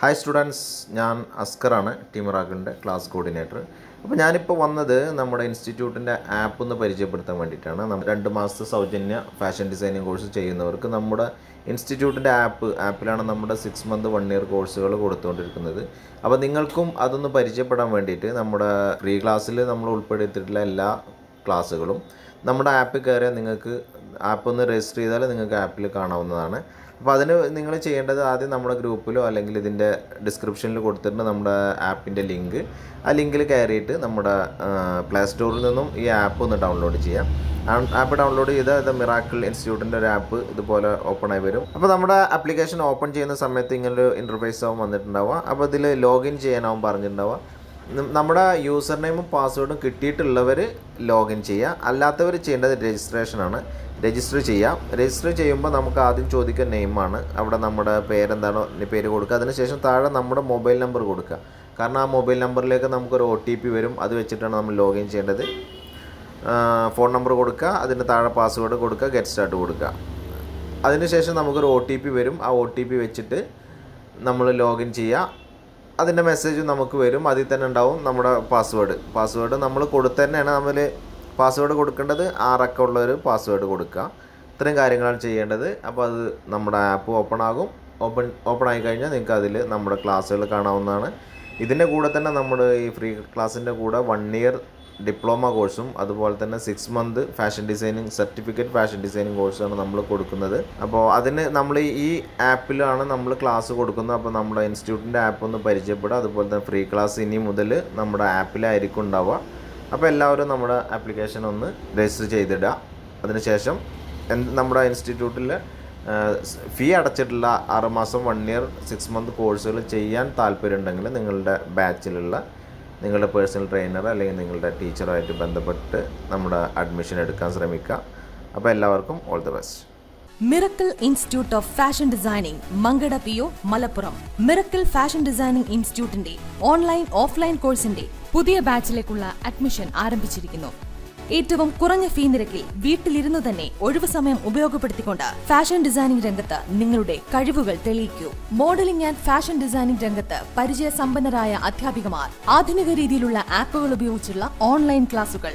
Hi students ഞാൻ അസ്കറാണ് team class coordinator അപ്പോൾ ഞാനിപ്പോൾ വന്നത് നമ്മുടെ ഇൻസ്റ്റിറ്റ്യൂട്ടിന്റെ ആപ്പ് ഒന്ന് പരിചയപ്പെടുത്താൻ വേണ്ടിയിട്ടാണ്. നമ്മൾ രണ്ട് മാസത്തെ സൗജന്യ ഫാഷൻ ഡിസൈനിങ് കോഴ്സ് ചെയ്യുന്നവർക്ക് നമ്മുടെ ഇൻസ്റ്റിറ്റ്യൂട്ടിന്റെ ആപ്പ് ആപ്പിലാണ് നമ്മുടെ സിക്സ് മന്ത് വൺ ഇയർ കോഴ്സുകൾ കൊടുത്തുകൊണ്ടിരിക്കുന്നത്. അപ്പോൾ നിങ്ങൾക്കും അതൊന്ന് പരിചയപ്പെടാൻ വേണ്ടിയിട്ട് നമ്മുടെ ഫ്രീ ക്ലാസ്സിൽ നമ്മൾ ഉൾപ്പെടുത്തിയിട്ടുള്ള എല്ലാ ക്ലാസ്സുകളും നമ്മുടെ ആപ്പിൽ കയറിയാൽ നിങ്ങൾക്ക് ആപ്പ് ഒന്ന് രജിസ്റ്റർ ചെയ്താൽ നിങ്ങൾക്ക് ആപ്പിൽ കാണാവുന്നതാണ്. അപ്പോൾ അതിന് നിങ്ങൾ ചെയ്യേണ്ടത് ആദ്യം നമ്മുടെ ഗ്രൂപ്പിലോ അല്ലെങ്കിൽ ഇതിന്റെ ഡിസ്ക്രിപ്ഷനിൽ കൊടുത്തിട്ടുണ്ട് നമ്മുടെ ആപ്പിന്റെ ലിങ്ക്. ആ ലിങ്കിൽ കയറിയിട്ട് നമ്മുടെ പ്ലേ സ്റ്റോറിൽ നിന്നും ഈ ആപ്പ് ഒന്ന് ഡൗൺലോഡ് ചെയ്യാം. ആപ്പ് ഡൗൺലോഡ് ചെയ്ത് ഇത് മിറാക്കിൾ ഇൻസ്റ്റിറ്റ്യൂട്ടിന്റെ ഒരു ആപ്പ് ഇതുപോലെ ഓപ്പൺ ആയി വരും. അപ്പോൾ നമ്മുടെ ആപ്ലിക്കേഷൻ ഓപ്പൺ ചെയ്യുന്ന സമയത്ത് ഇങ്ങനൊരു ഇന്റർഫേസ് ആവും വന്നിട്ടുണ്ടാവുക. അപ്പോൾ ഇതിൽ ലോഗിൻ ചെയ്യാനാവും പറഞ്ഞിട്ടുണ്ടാവുക. നമ്മുടെ യൂസർ നെയിമും പാസ്വേഡും കിട്ടിയിട്ടുള്ളവർ ലോഗിൻ ചെയ്യുക. അല്ലാത്തവർ ചെയ്യേണ്ടത് രജിസ്ട്രേഷനാണ്. രജിസ്റ്റർ ചെയ്യാം. രജിസ്റ്റർ ചെയ്യുമ്പോൾ നമുക്ക് ആദ്യം ചോദിക്കുന്ന നെയിമാണ് അവിടെ നമ്മുടെ പേരെന്താണോ പേര് കൊടുക്കുക. അതിനുശേഷം താഴെ നമ്മുടെ മൊബൈൽ നമ്പർ കൊടുക്കുക. കാരണം ആ മൊബൈൽ നമ്പറിലേക്ക് നമുക്കൊരു ഒ ടി പി വരും. അത് വെച്ചിട്ടാണ് നമ്മൾ ലോഗിൻ ചെയ്യേണ്ടത്. ഫോൺ നമ്പർ കൊടുക്കുക. അതിന് താഴെ പാസ്വേഡ് കൊടുക്കുക. ഗെറ്റ് സ്റ്റാർട്ട് കൊടുക്കുക. അതിനുശേഷം നമുക്കൊരു ഒ ടി പി വരും. ആ ഒ ടി പി വെച്ചിട്ട് നമ്മൾ ലോഗിൻ ചെയ്യുക. അതിന്റെ മെസ്സേജ് നമുക്ക് വരും. അതിൽ തന്നെ ഉണ്ടാവും നമ്മുടെ പാസ്വേഡ് പാസ്വേഡ് നമ്മൾ കൊടുത്തു തന്നെയാണ് നമ്മൾ പാസ്വേഡ് കൊടുക്കേണ്ടത് ആറക്കം ഉള്ളൊരു പാസ്വേഡ് കൊടുക്കുക. ഇത്രയും കാര്യങ്ങളാണ് ചെയ്യേണ്ടത്. അപ്പോൾ അത് നമ്മുടെ ആപ്പ് ഓപ്പൺ ആകും. ഓപ്പൺ ഓപ്പൺ ആയി കഴിഞ്ഞാൽ നിങ്ങൾക്ക് അതിൽ നമ്മുടെ ക്ലാസ്സുകൾ കാണാവുന്നതാണ്. ഇതിന്റെ കൂടെ തന്നെ നമ്മുടെ ഈ ഫ്രീ ക്ലാസ്സിന്റെ കൂടെ വൺ ഇയർ ഡിപ്ലോമ കോഴ്സും അതുപോലെ തന്നെ six month fashion designing certificate fashion designing കോഴ്സാണ് നമ്മൾ കൊടുക്കുന്നത്. അപ്പോൾ അതിന് നമ്മൾ ഈ ആപ്പിലാണ് നമ്മൾ ക്ലാസ് കൊടുക്കുന്നത്. അപ്പോൾ നമ്മുടെ ഇൻസ്റ്റിറ്റ്യൂട്ടിന്റെ ആപ്പ് ഒന്ന് പരിചയപ്പെടുക. അതുപോലെ തന്നെ ഫ്രീ ക്ലാസ് ഇനി മുതൽ നമ്മുടെ ആപ്പിലായിരിക്കും ഉണ്ടാവുക. അപ്പോൾ എല്ലാവരും നമ്മുടെ ആപ്ലിക്കേഷൻ ഒന്ന് രജിസ്റ്റർ ചെയ്തിടുക. അതിനുശേഷം നമ്മുടെ ഇൻസ്റ്റിറ്റ്യൂട്ടിൽ ഫീ അടച്ചിട്ടുള്ള ആറുമാസം വൺ ഇയർ സിക്സ് മന്ത് കോഴ്സുകൾ ചെയ്യാൻ താല്പര്യമുണ്ടെങ്കിൽ നിങ്ങളുടെ ബാച്ചിലുള്ള നിങ്ങളുടെ പേഴ്സണൽ ട്രെയിനർ അല്ലെങ്കിൽ നിങ്ങളുടെ ടീച്ചറുമായിട്ട് ബന്ധപ്പെട്ട് നമ്മുടെ അഡ്മിഷൻ എടുക്കാൻ ശ്രമിക്കുക. അപ്പോൾ എല്ലാവർക്കും all the best Miracle Institute of Fashion Designing Mankada P O Malappuram. Miracle Fashion Designing ഇൻസ്റ്റിറ്റ്യൂട്ടിന്റെ ഓൺലൈൻ ഓഫ്ലൈൻ കോഴ്സിന്റെ പുതിയ ബാച്ചിലേക്കുള്ള അഡ്മിഷൻ ആരംഭിച്ചിരിക്കുന്നു. ഏറ്റവും കുറഞ്ഞ ഫീ നിരക്കിൽ വീട്ടിലിരുന്നു തന്നെ ഒഴിവു സമയം ഉപയോഗപ്പെടുത്തിക്കൊണ്ട് ഫാഷൻ ഡിസൈനിംഗ് രംഗത്ത് നിങ്ങളുടെ കഴിവുകൾ തെളിയിക്കൂ. മോഡലിംഗ് ആൻഡ് ഫാഷൻ ഡിസൈനിംഗ് രംഗത്ത് പരിചയസമ്പന്നരായ അധ്യാപികമാർ ആധുനിക രീതിയിലുള്ള ആപ്പുകൾ ഉപയോഗിച്ചുള്ള ഓൺലൈൻ ക്ലാസുകൾ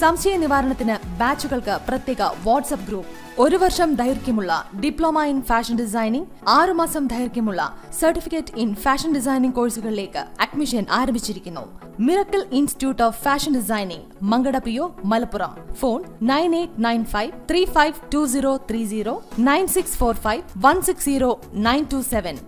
സംശയ നിവാരണത്തിന് ബാച്ചുകൾക്ക് പ്രത്യേക വാട്സ്ആപ്പ് ഗ്രൂപ്പ്. ഒരു വർഷം ദൈർഘ്യമുള്ള ഡിപ്ലോമ ഇൻ ഫാഷൻ ഡിസൈനിംഗ് ആറുമാസം ദൈർഘ്യമുള്ള സർട്ടിഫിക്കറ്റ് ഇൻ ഫാഷൻ ഡിസൈനിംഗ് കോഴ്സുകളിലേക്ക് അഡ്മിഷൻ ആരംഭിച്ചിരിക്കുന്നു. Miracle Institute of Fashion Designing Mankada P O Malappuram. Phone nine eight nine five three five two zero three zero nine six four five one six zero nine two seven.